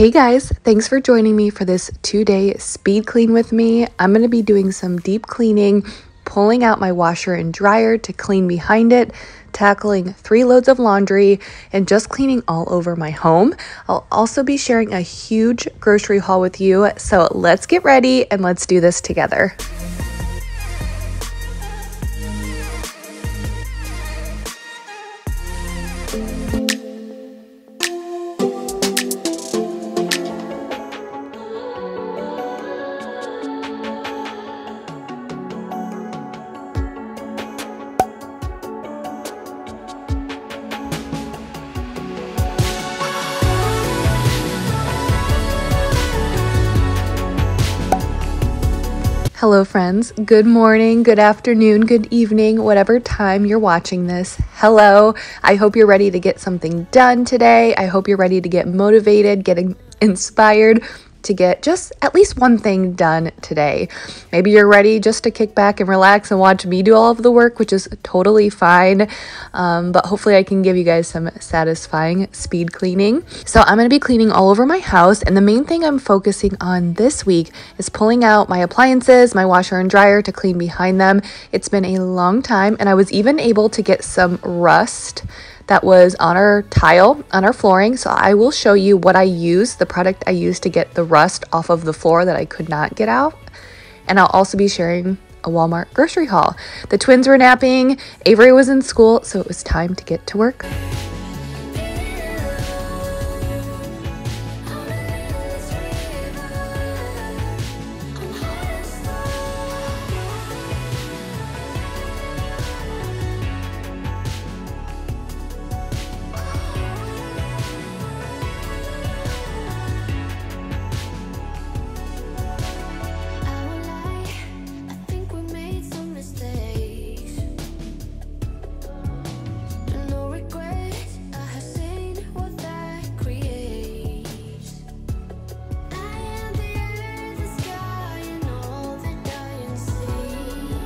Hey guys, thanks for joining me for this two day speed clean with me. I'm going to be doing some deep cleaning, pulling out my washer and dryer to clean behind it, tackling three loads of laundry, and just cleaning all over my home. I'll also be sharing a huge grocery haul with you. So let's get ready and let's do this together. Friends. Good morning, good afternoon, good evening, whatever time you're watching this. Hello. I hope you're ready to get something done today. I hope you're ready to get motivated, getting inspired to get just at least one thing done today. Maybe you're ready just to kick back and relax and watch me do all of the work, which is totally fine. Um, but hopefully, I can give you guys some satisfying speed cleaning. So, I'm going to be cleaning all over my house. And the main thing I'm focusing on this week is pulling out my appliances, my washer and dryer to clean behind them. It's been a long time, and I was even able to get some rust that was on our tile on our flooring. So I will show you what I used, the product I used to get the rust off of the floor that I could not get out. And I'll also be sharing a Walmart grocery haul. The twins were napping, Avery was in school, so it was time to get to work.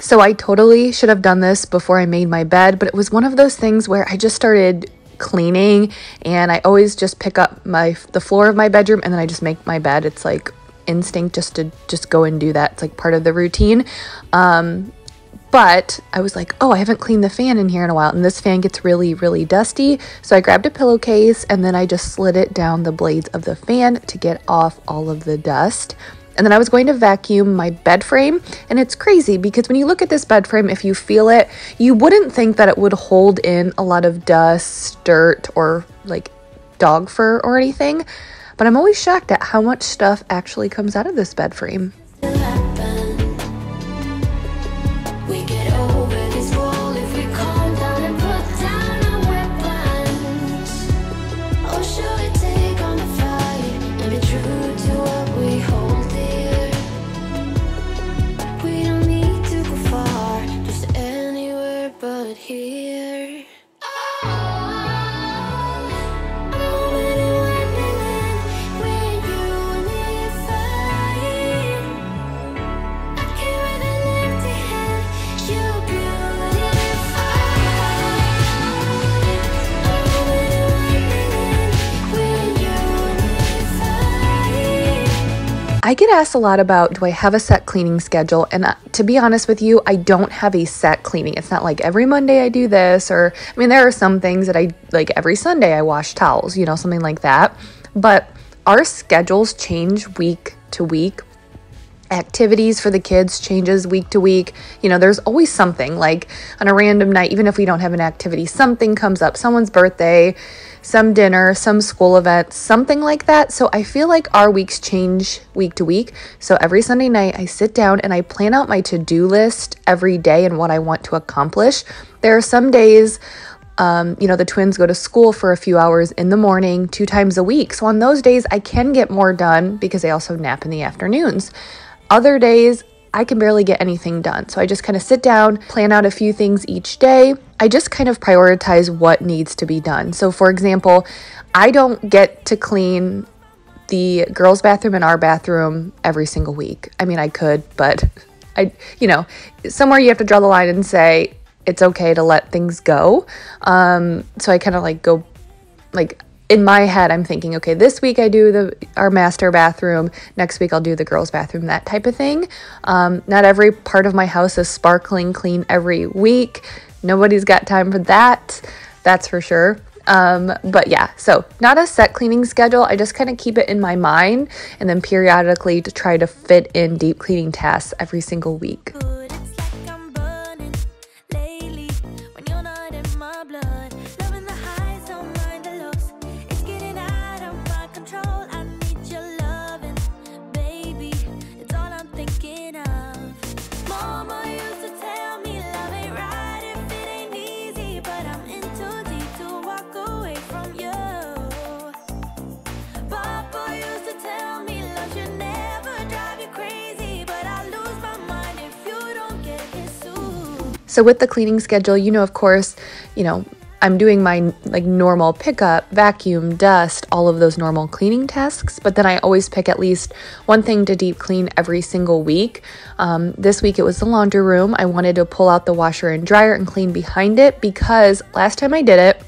So I totally should have done this before I made my bed, but it was one of those things where I just started cleaning and I always just pick up my the floor of my bedroom and then I just make my bed. It's like instinct just to just go and do that. It's like part of the routine. Um, but I was like, oh, I haven't cleaned the fan in here in a while, and this fan gets really, really dusty. So I grabbed a pillowcase and then I just slid it down the blades of the fan to get off all of the dust. And then I was going to vacuum my bed frame. And it's crazy because when you look at this bed frame, if you feel it, you wouldn't think that it would hold in a lot of dust, dirt, or like dog fur or anything. But I'm always shocked at how much stuff actually comes out of this bed frame. I get asked a lot about do I have a set cleaning schedule? And uh, to be honest with you, I don't have a set cleaning. It's not like every Monday I do this, or I mean, there are some things that I like every Sunday I wash towels, you know, something like that. But our schedules change week to week activities for the kids changes week to week. You know, there's always something like on a random night, even if we don't have an activity, something comes up, someone's birthday, some dinner, some school event, something like that. So I feel like our weeks change week to week. So every Sunday night, I sit down and I plan out my to do list every day and what I want to accomplish. There are some days um, you know, the twins go to school for a few hours in the morning, two times a week. So on those days, I can get more done because they also nap in the afternoons. Other days, I can barely get anything done. So I just kind of sit down, plan out a few things each day. I just kind of prioritize what needs to be done. So, for example, I don't get to clean the girls' bathroom and our bathroom every single week. I mean, I could, but I, you know, somewhere you have to draw the line and say it's okay to let things go. Um, so I kind of like go, like, in my head I'm thinking, okay, this week I do the our master bathroom, next week I'll do the girls' bathroom, that type of thing. Um, not every part of my house is sparkling clean every week. Nobody's got time for that. That's for sure. Um, but yeah, so not a set cleaning schedule. I just kind of keep it in my mind and then periodically to try to fit in deep cleaning tasks every single week. So with the cleaning schedule, you know, of course, you know, I'm doing my like normal pickup, vacuum, dust, all of those normal cleaning tasks, but then I always pick at least one thing to deep clean every single week. Um, this week it was the laundry room. I wanted to pull out the washer and dryer and clean behind it because last time I did it,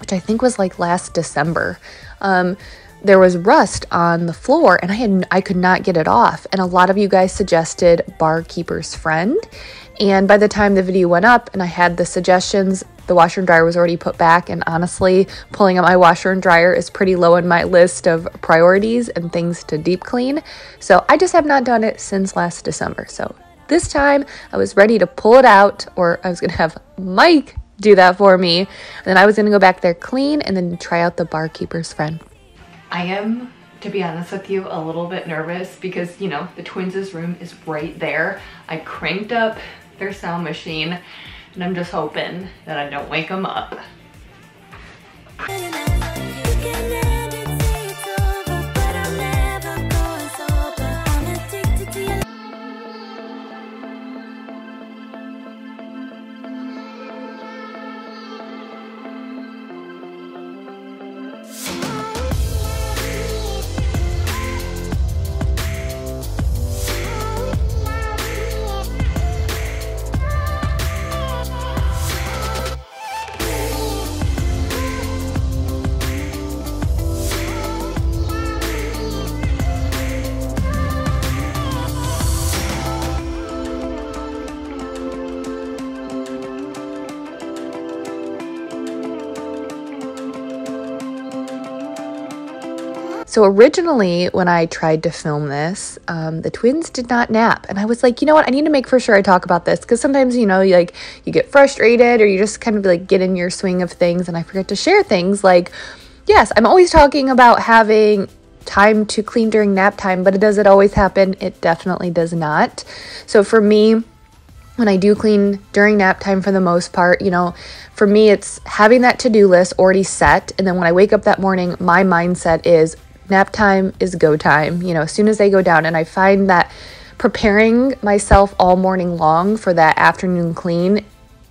which I think was like last December, um, there was rust on the floor and I had I could not get it off. And a lot of you guys suggested barkeeper's friend. And by the time the video went up and I had the suggestions, the washer and dryer was already put back. And honestly, pulling out my washer and dryer is pretty low on my list of priorities and things to deep clean. So I just have not done it since last December. So this time I was ready to pull it out, or I was going to have Mike do that for me. And then I was going to go back there clean and then try out the barkeeper's friend. I am to be honest with you, a little bit nervous because, you know, the twins' room is right there. I cranked up their sound machine and I'm just hoping that I don't wake them up. So originally, when I tried to film this, um, the twins did not nap, and I was like, you know what? I need to make for sure I talk about this because sometimes you know, you like you get frustrated or you just kind of like get in your swing of things, and I forget to share things like, yes, I'm always talking about having time to clean during nap time, but does it always happen? It definitely does not. So for me, when I do clean during nap time for the most part, you know, for me, it's having that to do list already set. And then when I wake up that morning, my mindset is nap time is go time, you know, as soon as they go down. And I find that preparing myself all morning long for that afternoon clean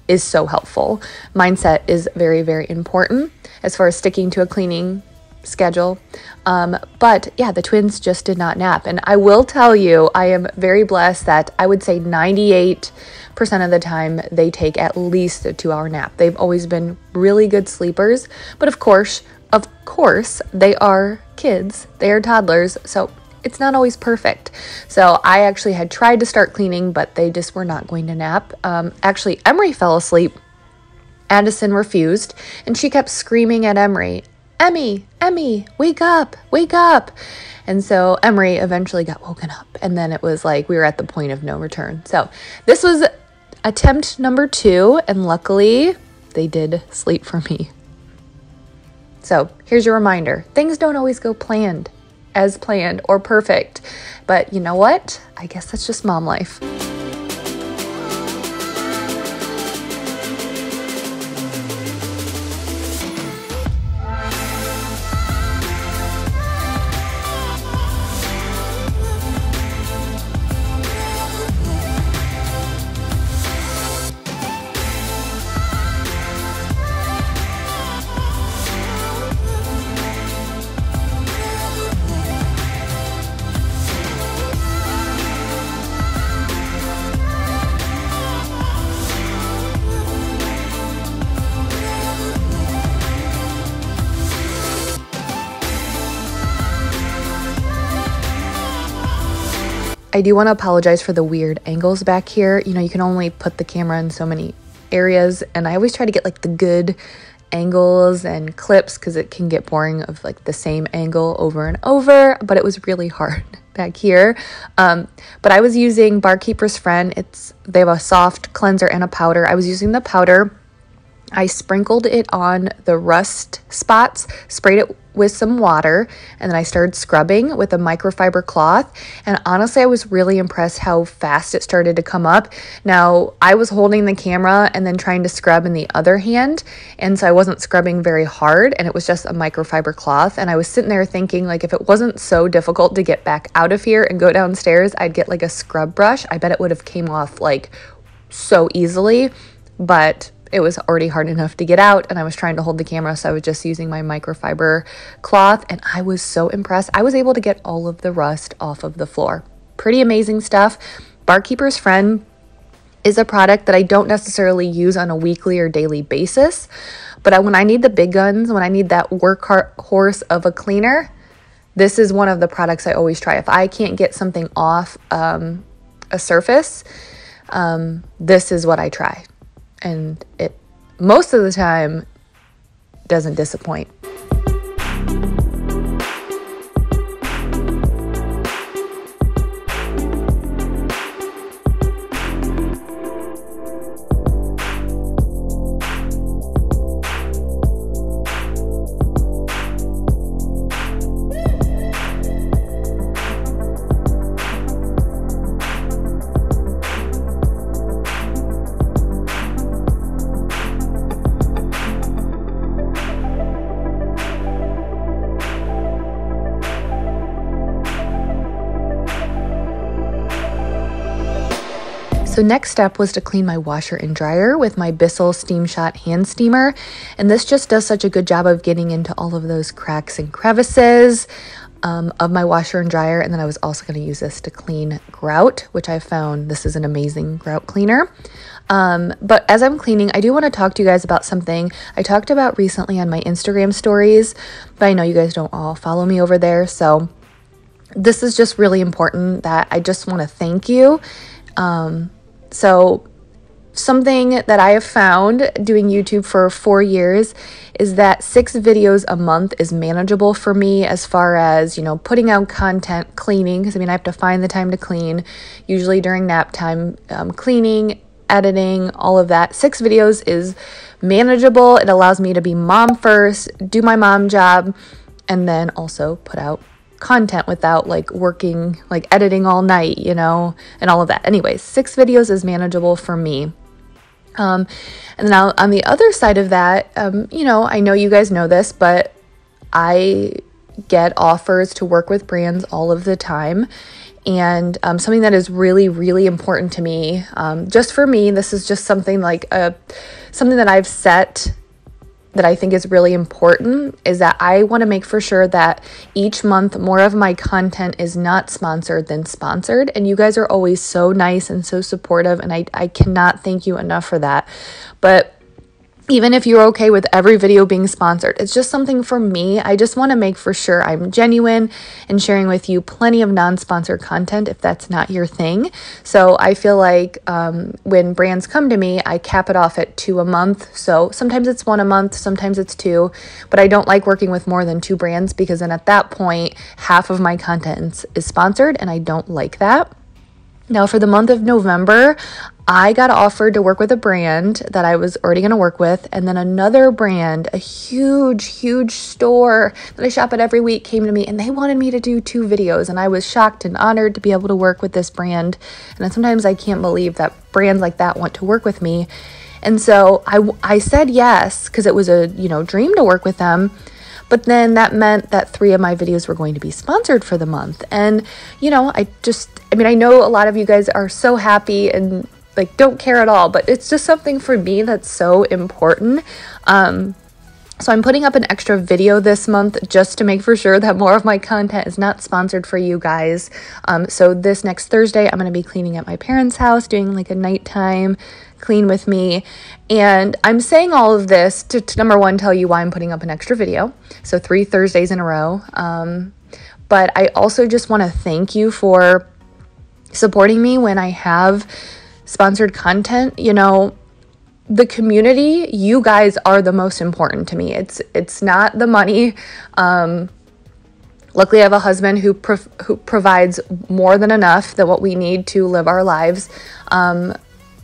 is so helpful. Mindset is very, very important as far as sticking to a cleaning schedule. Um, but yeah, the twins just did not nap. And I will tell you, I am very blessed that I would say 98% of the time they take at least a two hour nap. They've always been really good sleepers. But of course, of course, they are kids, they are toddlers, so it's not always perfect. So I actually had tried to start cleaning, but they just were not going to nap. Um, actually, Emery fell asleep. Addison refused, and she kept screaming at Emery, Emmy, Emmy, wake up, wake up. And so Emery eventually got woken up, and then it was like we were at the point of no return. So this was attempt number two, and luckily they did sleep for me. So here's your reminder things don't always go planned as planned or perfect. But you know what? I guess that's just mom life. I do want to apologize for the weird angles back here. You know, you can only put the camera in so many areas, and I always try to get like the good angles and clips because it can get boring of like the same angle over and over, but it was really hard back here. Um, but I was using Barkeeper's Friend. It's they have a soft cleanser and a powder. I was using the powder I sprinkled it on the rust spots, sprayed it with some water, and then I started scrubbing with a microfiber cloth. And honestly, I was really impressed how fast it started to come up. Now, I was holding the camera and then trying to scrub in the other hand, and so I wasn't scrubbing very hard, and it was just a microfiber cloth. And I was sitting there thinking, like, if it wasn't so difficult to get back out of here and go downstairs, I'd get like a scrub brush. I bet it would have came off like so easily, but it was already hard enough to get out and I was trying to hold the camera so I was just using my microfiber cloth and I was so impressed. I was able to get all of the rust off of the floor. Pretty amazing stuff. Barkeeper's Friend is a product that I don't necessarily use on a weekly or daily basis, but when I need the big guns, when I need that workhorse of a cleaner, this is one of the products I always try. If I can't get something off um, a surface, um, this is what I try and it most of the time doesn't disappoint. So next step was to clean my washer and dryer with my Bissell Steam Shot hand steamer. And this just does such a good job of getting into all of those cracks and crevices um, of my washer and dryer. And then I was also going to use this to clean grout, which I found this is an amazing grout cleaner. Um, but as I'm cleaning, I do want to talk to you guys about something I talked about recently on my Instagram stories, but I know you guys don't all follow me over there. So this is just really important that I just want to thank you. Um, so, something that I have found doing YouTube for four years is that six videos a month is manageable for me as far as, you know, putting out content, cleaning, because I mean, I have to find the time to clean, usually during nap time, um, cleaning, editing, all of that. Six videos is manageable. It allows me to be mom first, do my mom job, and then also put out content without like working, like editing all night, you know, and all of that. Anyways, six videos is manageable for me. Um, and then on the other side of that, um, you know, I know you guys know this, but I get offers to work with brands all of the time. And um, something that is really, really important to me, um, just for me, this is just something like a something that I've set that I think is really important is that I want to make for sure that each month more of my content is not sponsored than sponsored. And you guys are always so nice and so supportive. And I, I cannot thank you enough for that. But even if you're okay with every video being sponsored. It's just something for me. I just want to make for sure I'm genuine and sharing with you plenty of non sponsored content if that's not your thing. So I feel like um, when brands come to me, I cap it off at two a month. So sometimes it's one a month, sometimes it's two, but I don't like working with more than two brands because then at that point, half of my content is sponsored and I don't like that. Now, for the month of November, I got offered to work with a brand that I was already going to work with, and then another brand, a huge, huge store that I shop at every week, came to me and they wanted me to do two videos. And I was shocked and honored to be able to work with this brand. And sometimes I can't believe that brands like that want to work with me. And so I, I said yes because it was a you know dream to work with them. But then that meant that three of my videos were going to be sponsored for the month. And, you know, I just, I mean, I know a lot of you guys are so happy and like don't care at all, but it's just something for me that's so important. Um, so I'm putting up an extra video this month just to make for sure that more of my content is not sponsored for you guys. Um, so this next Thursday, I'm going to be cleaning at my parents' house, doing like a nighttime clean with me. And I'm saying all of this to, to number one, tell you why I'm putting up an extra video. So three Thursdays in a row. Um, but I also just want to thank you for supporting me when I have sponsored content. You know, the community, you guys are the most important to me. It's it's not the money. Um, luckily, I have a husband who pro- who provides more than enough than what we need to live our lives. Um,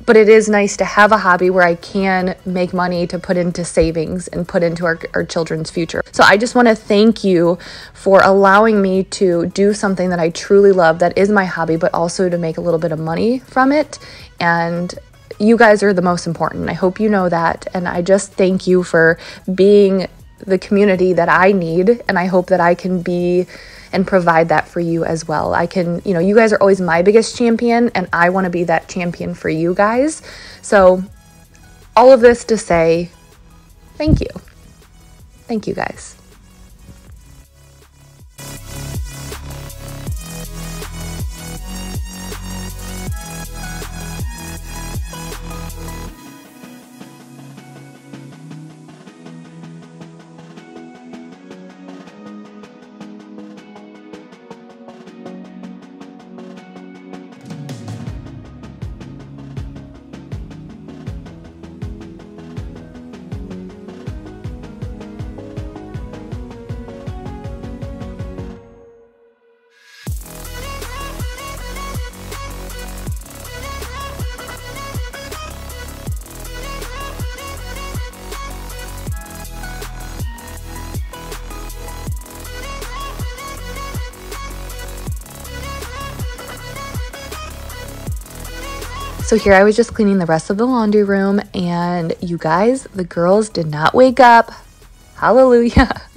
but it is nice to have a hobby where I can make money to put into savings and put into our, our children's future. So I just want to thank you for allowing me to do something that I truly love, that is my hobby, but also to make a little bit of money from it. And you guys are the most important. I hope you know that. And I just thank you for being the community that I need. And I hope that I can be and provide that for you as well. I can, you know, you guys are always my biggest champion, and I want to be that champion for you guys. So, all of this to say, thank you. Thank you guys. So here I was just cleaning the rest of the laundry room, and you guys, the girls did not wake up. Hallelujah.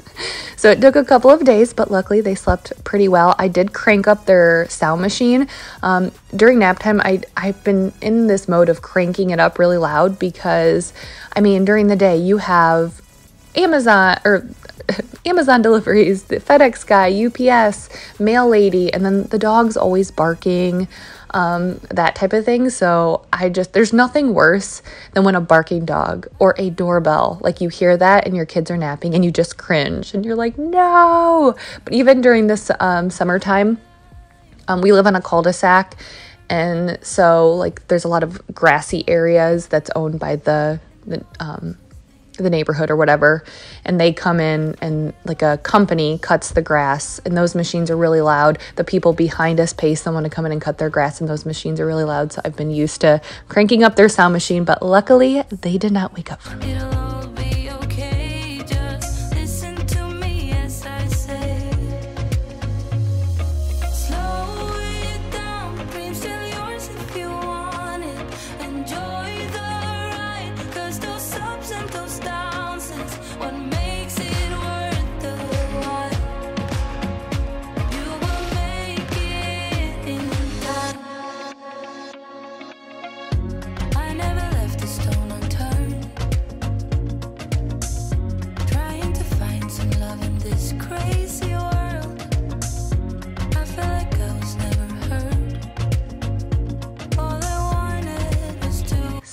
So it took a couple of days, but luckily they slept pretty well. I did crank up their sound machine. Um, during nap time, I, I've been in this mode of cranking it up really loud because, I mean, during the day you have Amazon or Amazon deliveries, the FedEx guy, UPS, mail lady, and then the dog's always barking um, that type of thing. So I just, there's nothing worse than when a barking dog or a doorbell, like you hear that and your kids are napping and you just cringe and you're like, no. But even during this um, summertime, um, we live on a cul de sac. And so, like, there's a lot of grassy areas that's owned by the, the um, the neighborhood or whatever and they come in and like a company cuts the grass and those machines are really loud. The people behind us pay someone to come in and cut their grass and those machines are really loud so i've been used to cranking up their sound machine but luckily they did not wake up for me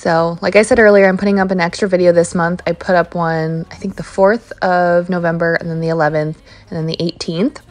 So, like I said earlier, I'm putting up an extra video this month. I put up one, I think the 4th of November, and then the 11th, and then the 18th.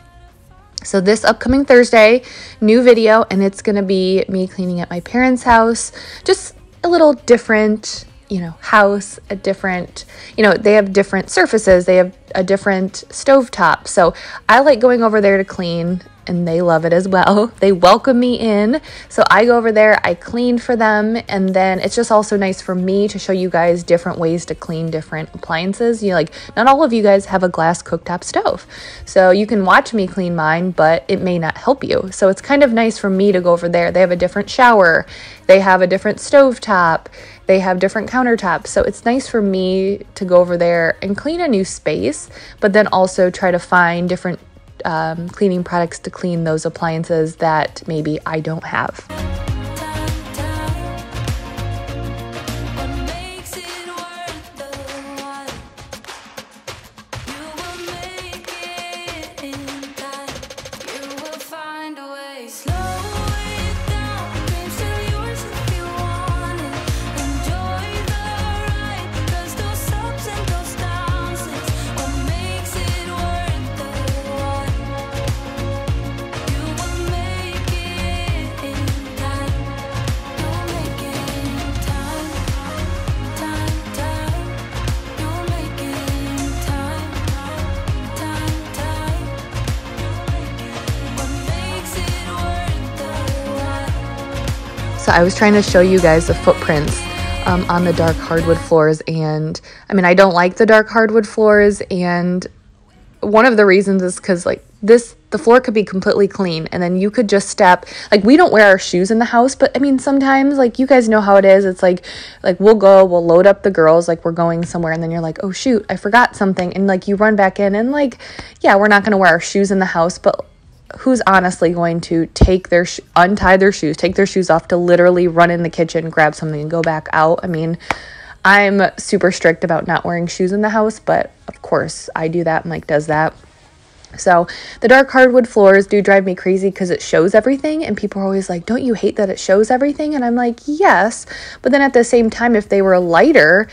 So, this upcoming Thursday, new video, and it's gonna be me cleaning at my parents' house. Just a little different, you know, house, a different, you know, they have different surfaces, they have a different stove top. So, I like going over there to clean and they love it as well. They welcome me in. So I go over there, I clean for them, and then it's just also nice for me to show you guys different ways to clean different appliances. You know, like not all of you guys have a glass cooktop stove. So you can watch me clean mine, but it may not help you. So it's kind of nice for me to go over there. They have a different shower, they have a different stove top, they have different countertops. So it's nice for me to go over there and clean a new space, but then also try to find different um, cleaning products to clean those appliances that maybe I don't have. I was trying to show you guys the footprints um, on the dark hardwood floors. And I mean, I don't like the dark hardwood floors. And one of the reasons is because, like, this the floor could be completely clean and then you could just step like we don't wear our shoes in the house but i mean sometimes like you guys know how it is it's like like we'll go we'll load up the girls like we're going somewhere and then you're like oh shoot i forgot something and like you run back in and like yeah we're not going to wear our shoes in the house but who's honestly going to take their sh- untie their shoes take their shoes off to literally run in the kitchen grab something and go back out i mean i'm super strict about not wearing shoes in the house but of course i do that like does that so the dark hardwood floors do drive me crazy because it shows everything and people are always like, "Don't you hate that it shows everything?" And I'm like, "Yes." But then at the same time if they were lighter,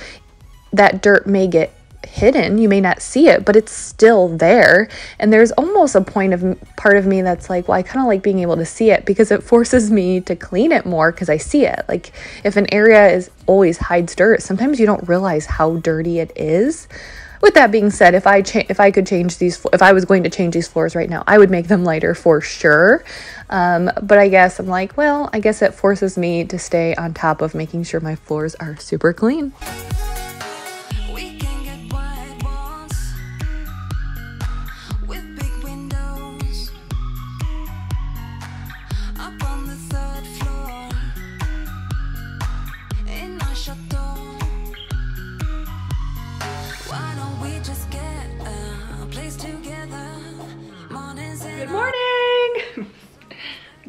that dirt may get hidden. You may not see it, but it's still there. And there's almost a point of part of me that's like, well, I kind of like being able to see it because it forces me to clean it more because I see it. Like if an area is always hides dirt, sometimes you don't realize how dirty it is with that being said, if I cha- if I could change these, if I was going to change these floors right now, I would make them lighter for sure. Um, but I guess I'm like, well, I guess it forces me to stay on top of making sure my floors are super clean.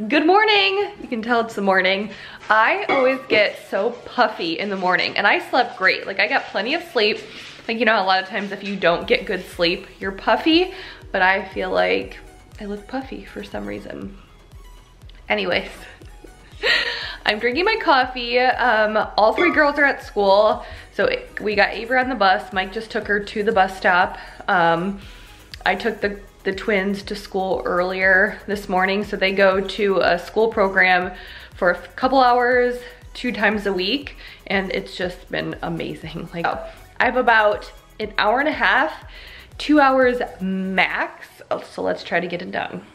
Good morning. You can tell it's the morning. I always get so puffy in the morning and I slept great. Like I got plenty of sleep. Like, you know, a lot of times if you don't get good sleep, you're puffy, but I feel like I look puffy for some reason. Anyways, I'm drinking my coffee. Um, all three girls are at school. So we got Avery on the bus. Mike just took her to the bus stop. Um, I took the the twins to school earlier this morning. So they go to a school program for a couple hours, two times a week. And it's just been amazing. Like I have about an hour and a half, two hours max. Oh, so let's try to get it done.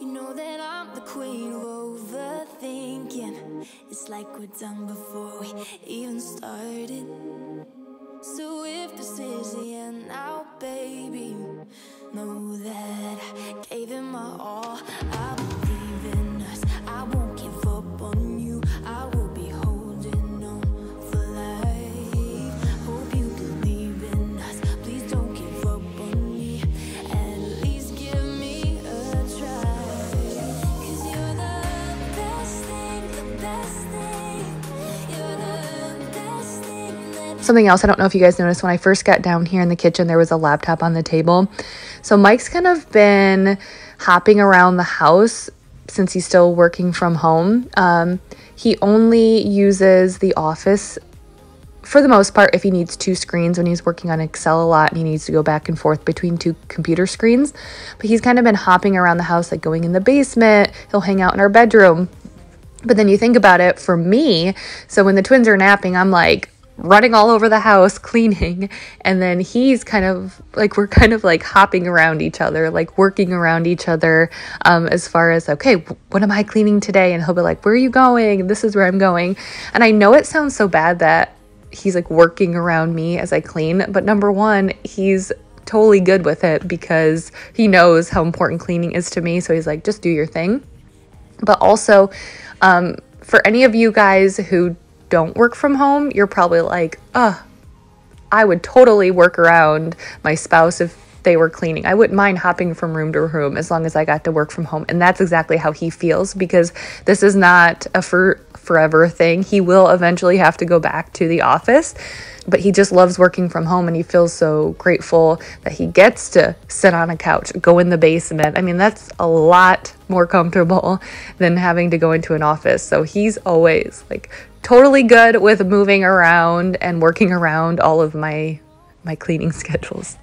You know that I'm the queen of overthinking. It's like we're done before we even started. So if this is the end now, baby, know that I gave it my all. I Something else, I don't know if you guys noticed when I first got down here in the kitchen, there was a laptop on the table. So Mike's kind of been hopping around the house since he's still working from home. Um, he only uses the office for the most part if he needs two screens when he's working on Excel a lot and he needs to go back and forth between two computer screens. But he's kind of been hopping around the house, like going in the basement, he'll hang out in our bedroom. But then you think about it for me, so when the twins are napping, I'm like, running all over the house cleaning and then he's kind of like we're kind of like hopping around each other like working around each other um, as far as okay what am i cleaning today? And he'll be like where are you going? This is where i'm going. And i know it sounds so bad that he's like working around me as i clean but number one he's totally good with it because he knows how important cleaning is to me so he's like just do your thing. But also um, for any of you guys who don't work from home, you're probably like, uh, I would totally work around my spouse if they were cleaning. I wouldn't mind hopping from room to room as long as I got to work from home. And that's exactly how he feels because this is not a for forever thing. He will eventually have to go back to the office, but he just loves working from home and he feels so grateful that he gets to sit on a couch, go in the basement. I mean, that's a lot more comfortable than having to go into an office. So he's always like totally good with moving around and working around all of my my cleaning schedules.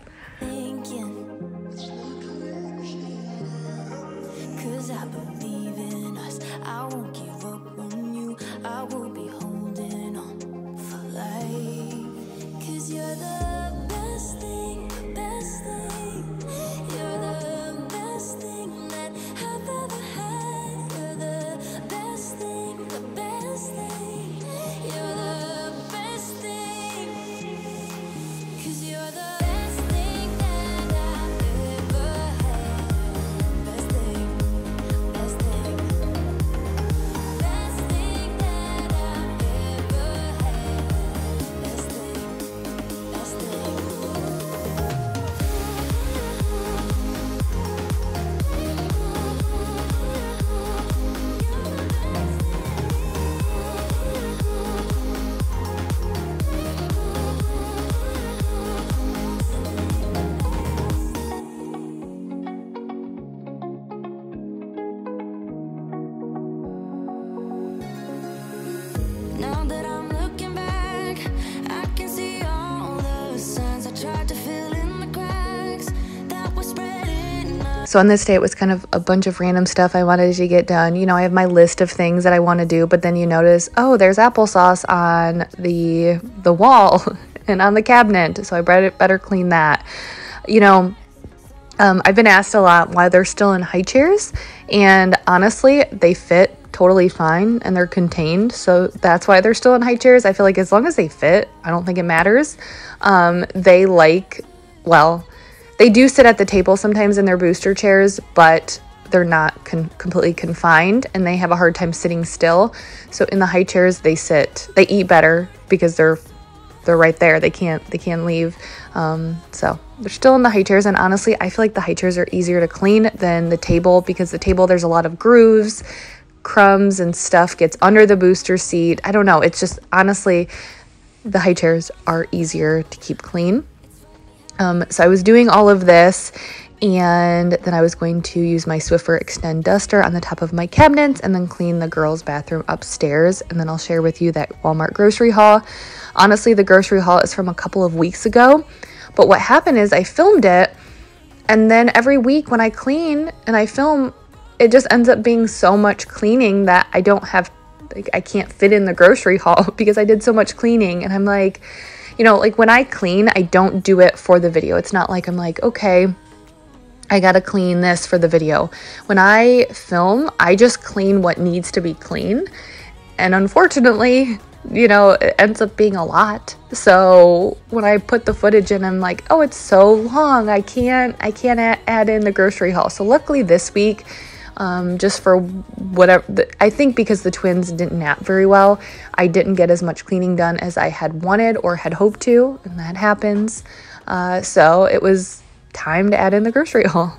So on this day, it was kind of a bunch of random stuff I wanted to get done. You know, I have my list of things that I want to do, but then you notice, oh, there's applesauce on the the wall and on the cabinet, so I better better clean that. You know, um, I've been asked a lot why they're still in high chairs, and honestly, they fit totally fine and they're contained. So that's why they're still in high chairs. I feel like as long as they fit, I don't think it matters. Um, they like, well, they do sit at the table sometimes in their booster chairs, but they're not con- completely confined and they have a hard time sitting still. So in the high chairs, they sit. They eat better because they're they're right there. They can't they can't leave. Um, so they're still in the high chairs. And honestly, I feel like the high chairs are easier to clean than the table because the table there's a lot of grooves, crumbs and stuff gets under the booster seat. I don't know. It's just honestly, the high chairs are easier to keep clean. Um, so I was doing all of this and then I was going to use my Swiffer Extend Duster on the top of my cabinets and then clean the girls' bathroom upstairs. And then I'll share with you that Walmart grocery haul. Honestly, the grocery haul is from a couple of weeks ago. But what happened is I filmed it and then every week when I clean and I film, it just ends up being so much cleaning that I don't have, like, I can't fit in the grocery haul because I did so much cleaning. And I'm like, you know, like when I clean, I don't do it for the video. It's not like I'm like, okay, I gotta clean this for the video. When I film, I just clean what needs to be clean. And unfortunately, you know, it ends up being a lot. So when I put the footage in, I'm like, oh, it's so long. I can't, I can't add in the grocery haul. So luckily this week, um, just for whatever. I think because the twins didn't nap very well, I didn't get as much cleaning done as I had wanted or had hoped to, and that happens. Uh, so it was time to add in the grocery haul.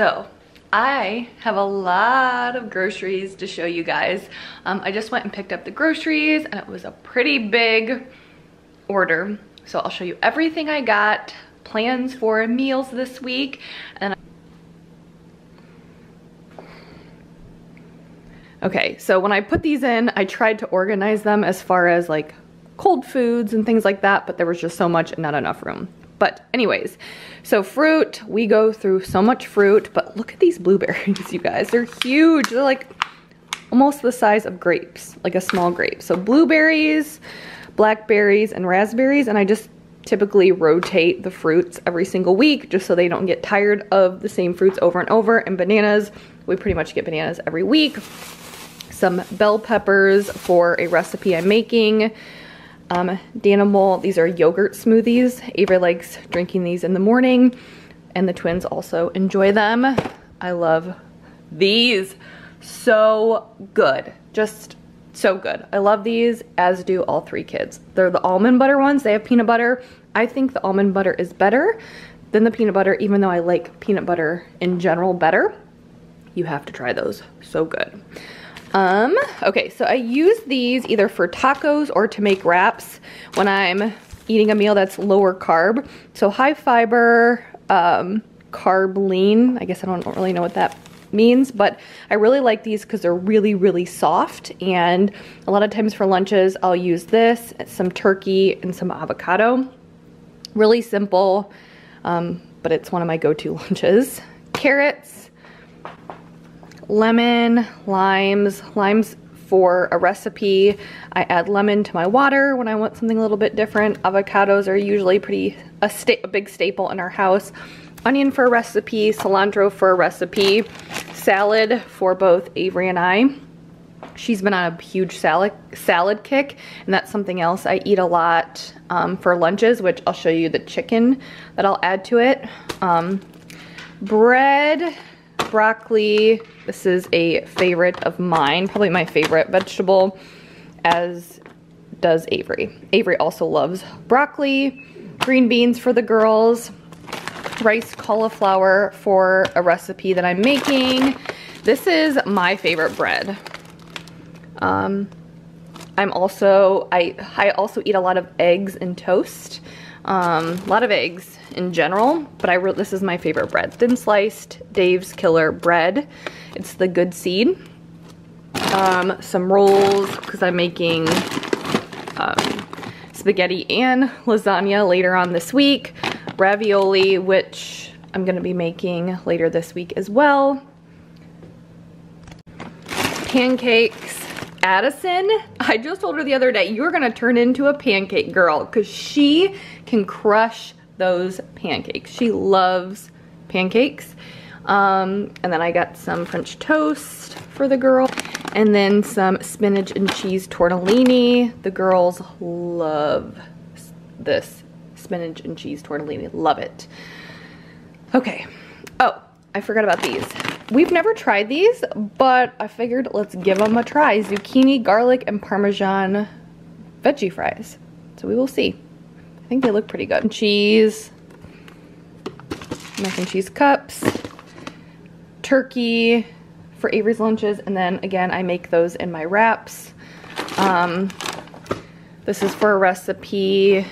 So I have a lot of groceries to show you guys. Um, I just went and picked up the groceries and it was a pretty big order. So I'll show you everything I got, plans for meals this week, and Okay, so when I put these in, I tried to organize them as far as like cold foods and things like that, but there was just so much and not enough room. But anyways, so fruit, we go through so much fruit, but look at these blueberries, you guys. They're huge. They're like almost the size of grapes, like a small grape. So blueberries, blackberries, and raspberries, and I just typically rotate the fruits every single week just so they don't get tired of the same fruits over and over. And bananas, we pretty much get bananas every week. Some bell peppers for a recipe I'm making. Um, Danimal, these are yogurt smoothies. Avery likes drinking these in the morning and the twins also enjoy them. I love these. So good. Just so good. I love these, as do all three kids. They're the almond butter ones. They have peanut butter. I think the almond butter is better than the peanut butter, even though I like peanut butter in general better. You have to try those. So good. Um, okay, so I use these either for tacos or to make wraps when I'm eating a meal that's lower carb. So high fiber, um, carb lean. I guess I don't really know what that means, but I really like these because they're really, really soft. And a lot of times for lunches, I'll use this, some turkey, and some avocado. Really simple, um, but it's one of my go-to lunches. Carrots, lemon, limes, limes for a recipe. I add lemon to my water when I want something a little bit different. Avocados are usually pretty a, a big staple in our house. Onion for a recipe, cilantro for a recipe, salad for both Avery and I. She's been on a huge salad salad kick, and that's something else I eat a lot um, for lunches, which I'll show you the chicken that I'll add to it. Um, bread, broccoli. This is a favorite of mine, probably my favorite vegetable, as does Avery. Avery also loves broccoli, green beans for the girls, rice cauliflower for a recipe that I'm making. This is my favorite bread. Um, I'm also, I, I also eat a lot of eggs and toast. Um, a lot of eggs in general, but I wrote this is my favorite bread. Thin sliced Dave's Killer bread. It's the good seed. Um, some rolls, because I'm making um, spaghetti and lasagna later on this week. Ravioli, which I'm gonna be making later this week as well. Pancakes. Addison, I just told her the other day, you're gonna turn into a pancake girl because she can crush those pancakes. She loves pancakes. Um, and then I got some French toast for the girl. And then some spinach and cheese tortellini. The girls love this spinach and cheese tortellini. Love it. Okay. Oh, I forgot about these. We've never tried these, but I figured let's give them a try. Zucchini, garlic, and Parmesan veggie fries. So we will see. Think they look pretty good. Cheese, mac and cheese cups, turkey for Avery's lunches, and then again, I make those in my wraps. Um, this is for a recipe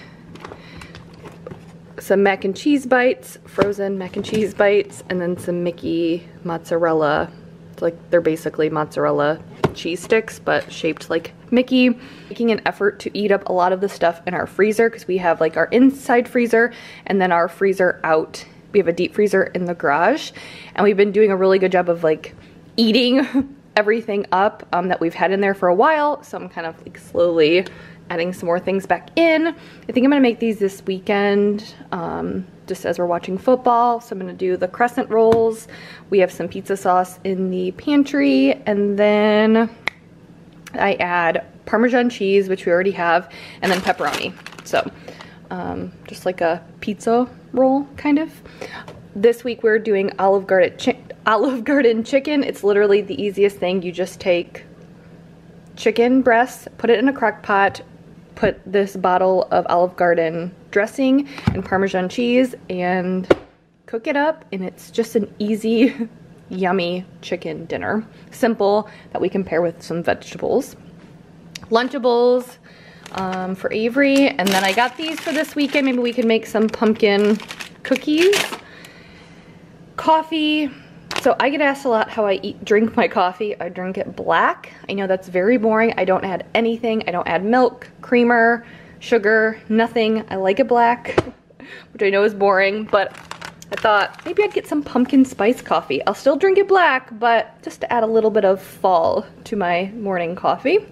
some mac and cheese bites, frozen mac and cheese bites, and then some Mickey mozzarella. It's like they're basically mozzarella cheese sticks, but shaped like Mickey. Making an effort to eat up a lot of the stuff in our freezer because we have like our inside freezer and then our freezer out. We have a deep freezer in the garage and we've been doing a really good job of like eating everything up um, that we've had in there for a while. So I'm kind of like slowly adding some more things back in. I think I'm gonna make these this weekend, um, just as we're watching football. So I'm gonna do the crescent rolls. We have some pizza sauce in the pantry, and then I add Parmesan cheese, which we already have, and then pepperoni. So um, just like a pizza roll, kind of. This week we're doing Olive Garden, Olive Garden chicken. It's literally the easiest thing. You just take chicken breasts, put it in a crock pot, put this bottle of Olive Garden dressing and Parmesan cheese and cook it up and it's just an easy, yummy chicken dinner. Simple that we can pair with some vegetables. Lunchables um, for Avery and then I got these for this weekend. Maybe we can make some pumpkin cookies. Coffee, so I get asked a lot how I eat, drink my coffee. I drink it black. I know that's very boring. I don't add anything. I don't add milk, creamer, sugar, nothing. I like it black, which I know is boring, but I thought maybe I'd get some pumpkin spice coffee. I'll still drink it black, but just to add a little bit of fall to my morning coffee.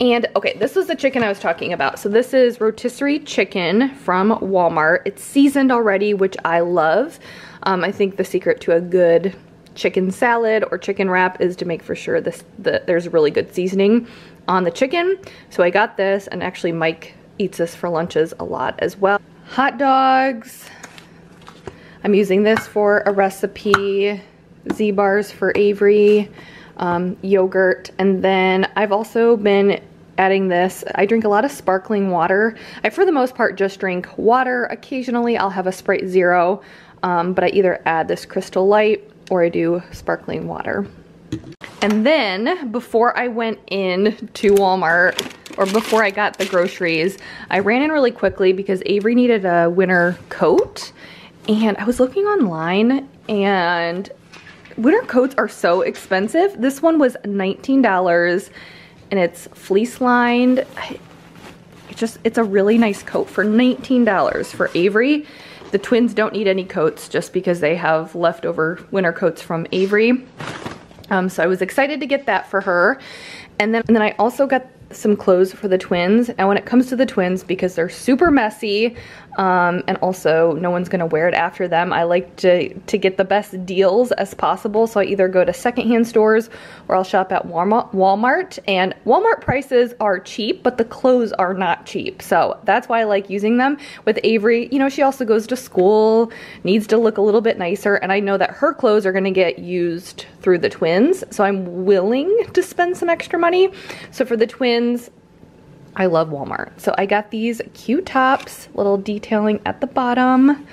And okay, this was the chicken I was talking about. So this is rotisserie chicken from Walmart. It's seasoned already, which I love. Um, I think the secret to a good chicken salad or chicken wrap is to make for sure this the, there's really good seasoning on the chicken. So I got this and actually Mike eats this for lunches a lot as well. Hot dogs. I'm using this for a recipe. Z-bars for Avery. Um, yogurt. And then I've also been adding this. I drink a lot of sparkling water. I, for the most part, just drink water. Occasionally, I'll have a Sprite Zero um, but I either add this Crystal Light or I do sparkling water. And then before I went in to Walmart or before I got the groceries, I ran in really quickly because Avery needed a winter coat and I was looking online and winter coats are so expensive. This one was $19 and it's fleece lined. It's just, it's a really nice coat for $19 for Avery. The twins don't need any coats just because they have leftover winter coats from Avery. Um, so I was excited to get that for her. And then, and then I also got some clothes for the twins. And when it comes to the twins, because they're super messy, Um, and also no one's gonna wear it after them. I like to, to get the best deals as possible. So I either go to secondhand stores or I'll shop at Walmart. And Walmart prices are cheap, but the clothes are not cheap. So that's why I like using them. With Avery, you know, she also goes to school, needs to look a little bit nicer. And I know that her clothes are gonna get used through the twins. So I'm willing to spend some extra money. So for the twins, I love Walmart. So I got these cute tops, little detailing at the bottom,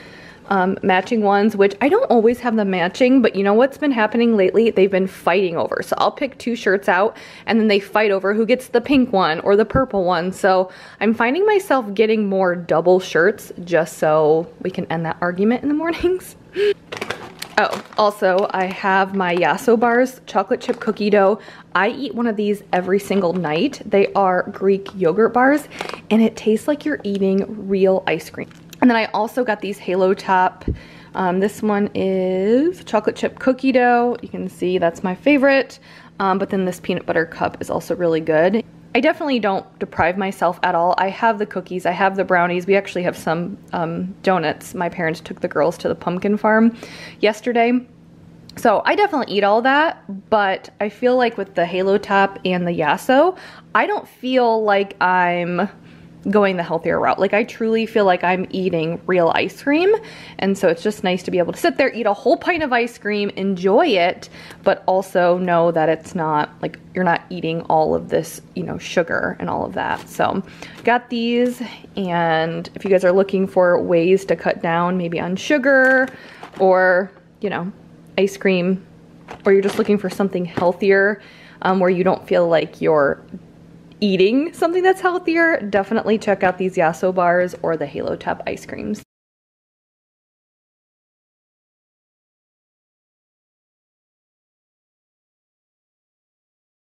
um, matching ones, which I don't always have them matching, but you know what's been happening lately? They've been fighting over. So I'll pick two shirts out and then they fight over who gets the pink one or the purple one. So I'm finding myself getting more double shirts just so we can end that argument in the mornings. Oh, also I have my Yasso bars, chocolate chip cookie dough. I eat one of these every single night. They are Greek yogurt bars and it tastes like you're eating real ice cream. And then I also got these Halo Top. Um, this one is chocolate chip cookie dough. You can see that's my favorite. Um, but then this peanut butter cup is also really good. I definitely don't deprive myself at all. I have the cookies, I have the brownies. We actually have some um, donuts. My parents took the girls to the pumpkin farm yesterday. So I definitely eat all that, but I feel like with the Halo Top and the Yasso, I don't feel like I'm going the healthier route. Like I truly feel like I'm eating real ice cream. And so it's just nice to be able to sit there, eat a whole pint of ice cream, enjoy it, but also know that it's not like you're not eating all of this, you know, sugar and all of that. So got these. And if you guys are looking for ways to cut down maybe on sugar or, you know, ice cream, or you're just looking for something healthier um, where you don't feel like you're eating something that's healthier, definitely check out these Yasso bars or the Halo Top ice creams.